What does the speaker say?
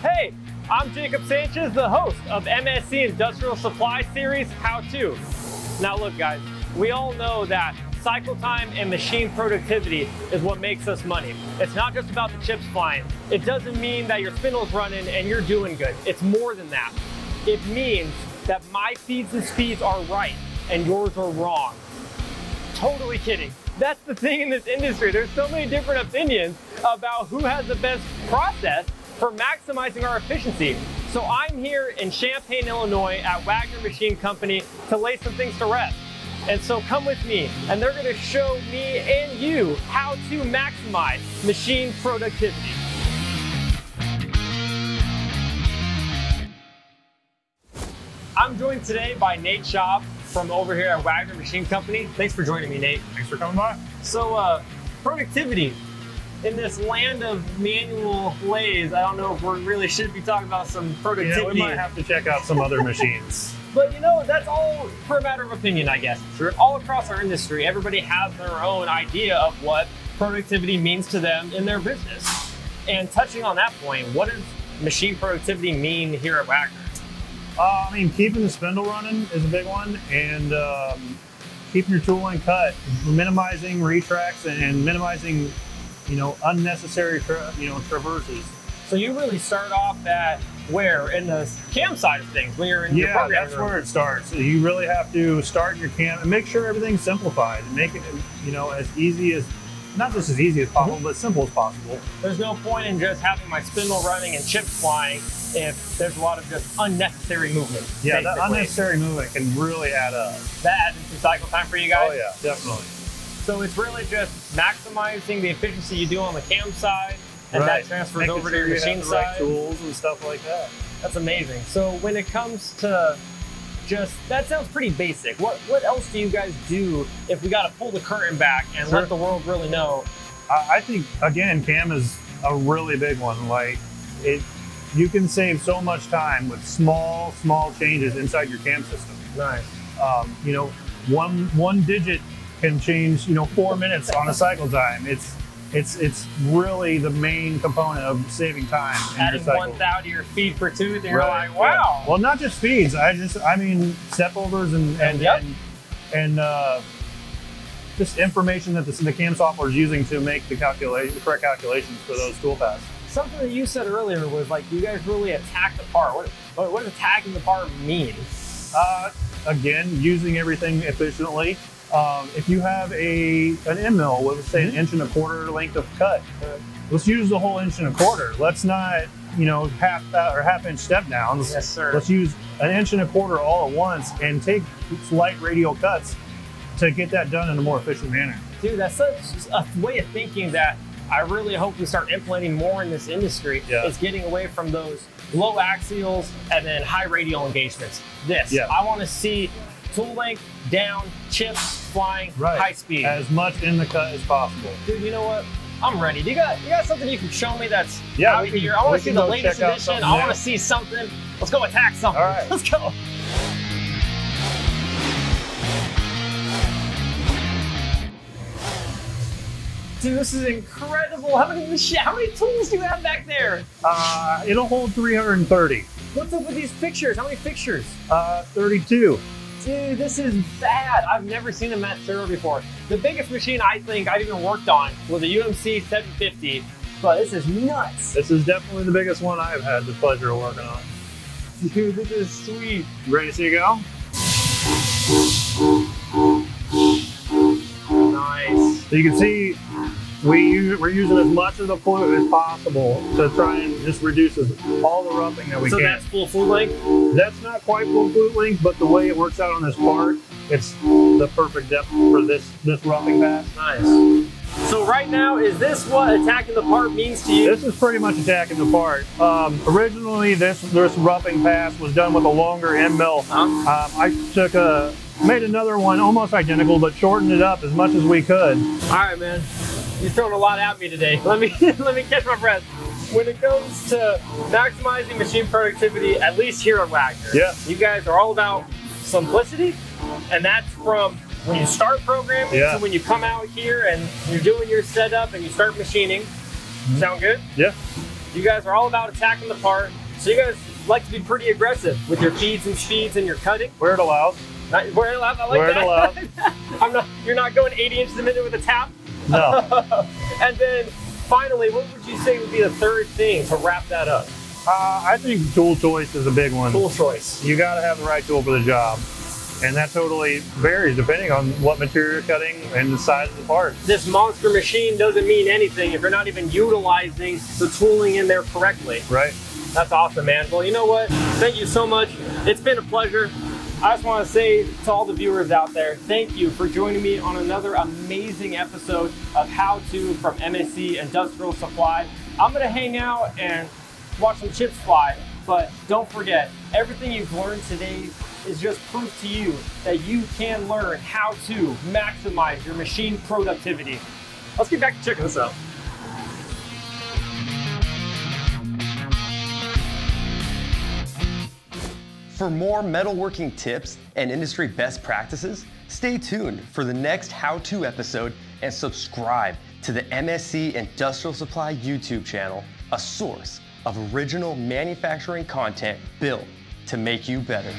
Hey, I'm Jacob Sanchez, the host of MSC Industrial Supply Series How To. Now, look, guys, we all know that cycle time and machine productivity is what makes us money. It's not just about the chips flying. It doesn't mean that your spindle's running and you're doing good. It's more than that. It means that my feeds and speeds are right and yours are wrong. Totally kidding. That's the thing in this industry. There's so many different opinions about who has the best process for maximizing our efficiency. So I'm here in Champaign, Illinois at Wagner Machine Company to lay some things to rest. And so come with me and they're gonna show me and you how to maximize machine productivity. I'm joined today by Nate Schaub from over here at Wagner Machine Company. Thanks for joining me, Nate. Thanks for coming by. So, uh, productivity in this land of manual lathes, I don't know if we really should be talking about some productivity. Yeah, we might have to check out some other machines. But you know, that's all for a matter of opinion, I guess. Sure. All across our industry, everybody has their own idea of what productivity means to them in their business. And touching on that point, what does machine productivity mean here at Wagner? Uh, I mean, keeping the spindle running is a big one, and um, keeping your tool line cut, minimizing retracts, and minimizing, you know, unnecessary, you know, traverses. So you really start off at where in the cam side of things when you're in your Yeah, that's room? where it starts. You really have to start your cam and make sure everything's simplified and make it, you know, as easy as, not just as easy as possible, Mm-hmm. but simple as possible. There's no point in just having my spindle running and chips flying if there's a lot of just unnecessary movement. Yeah, that unnecessary movement can really add up. That adds into cycle time for you guys. Oh yeah, definitely. So it's really just maximizing the efficiency you do on the cam side, and Right. that transfers Making over to your machine the right side. tools and stuff like that. That's amazing. So when it comes to just that sounds pretty basic. What what else do you guys do if we got to pull the curtain back and Sure. let the world really know? I, I think again, cam is a really big one. Like it, you can save so much time with small, small changes inside your cam system. Nice. Um, you know, one one digit can change. You know, four minutes on a cycle time. It's it's it's really the main component of saving time. Adding one thou to your feed per tooth, and you're like, wow. Well, not just speeds. I just, I mean, step overs and and Yep. and, and uh, just information that the, the cam software is using to make the calculate the correct calculations for those tool paths. Something that you said earlier was like you guys really attack the part. What what, what does attacking the part mean? Uh, again, using everything efficiently. Um, if you have a an end mill with say an inch and a quarter length of cut, let's use the whole inch and a quarter. Let's not you know half uh, or half inch step downs. Yes, sir. Let's use an inch and a quarter all at once and take slight radial cuts to get that done in a more efficient manner. Dude, that's such a way of thinking that I really hope we start implementing more in this industry. Yeah. Is getting away from those low axials and then high radial engagements. This, Yeah. I want to see tool length down, chips flying, high speed. As much in the cut as possible. Dude, you know what? I'm ready. Do you got you got something you can show me that's Yeah, out can- here? I want to see the latest edition. I want to see something. Let's go attack something. All right. Let's go. Dude, this is incredible. How many how many tools do you have back there? Uh, it'll hold 330. What's up with these fixtures? How many fixtures? Uh, 32. Dude, this is bad. I've never seen a Matsuura before. The biggest machine I think I've even worked on was a UMC 750, but this is nuts. This is definitely the biggest one I've had the pleasure of working on. Dude, this is sweet. Ready to see it go? Nice. So you can see we use, we're using as much of the flute as possible to try and just reduce as- all the roughing that we so can. that's full full length? That's not quite full flute length, but the way it works out on this part, it's the perfect depth for this this roughing pass. Nice. So right now, is this what attacking the part means to you? This is pretty much attacking the part. Um, originally, this this roughing pass was done with a longer end mill. Huh? Um, I took a made another one almost identical, but shortened it up as much as we could. All right, man. You're throwing a lot at me today. Let me let me catch my breath. When it comes to maximizing machine productivity, at least here at Wagner, Yeah. you guys are all about simplicity, and that's from when you start programming Yeah. to when you come out here and you're doing your setup and you start machining. Mm-hmm. Sound good? Yeah. You guys are all about attacking the part. So you guys like to be pretty aggressive with your feeds and speeds and your cutting. Where it allows. Not, where it allows, I like Where it that. allows. I'm not, you're not going 80 inches a minute with a tap. No. and then finally, what would you say would be the third thing to wrap that up? Uh, I think tool choice is a big one. Tool choice. You got to have the right tool for the job. And that totally varies depending on what material you're cutting and the size of the part. This monster machine doesn't mean anything if you're not even utilizing the tooling in there correctly. Right? That's awesome, man. Well, you know what? Thank you so much. It's been a pleasure. I just want to say to all the viewers out there, thank you for joining me on another amazing episode of How To from MSC Industrial Supply. I'm going to hang out and watch some chips fly, but don't forget, everything you've learned today is just proof to you that you can learn how to maximize your machine productivity. Let's get back to checking this out. For more metalworking tips and industry best practices, stay tuned for the next how to episode and subscribe to the MSC Industrial Supply YouTube channel, a source of original manufacturing content built to make you better.